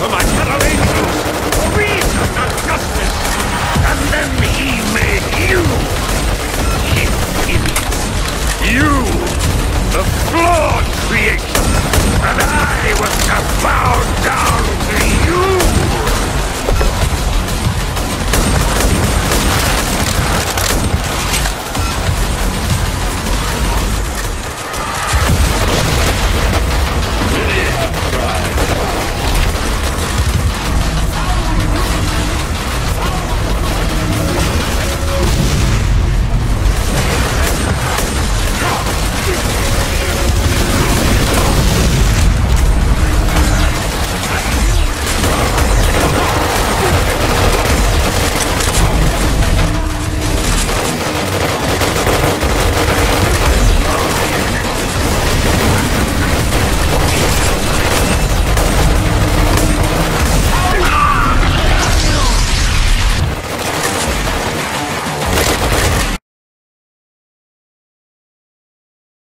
for my generations, reason and justice. And then he made you, his. You, the flawed creation.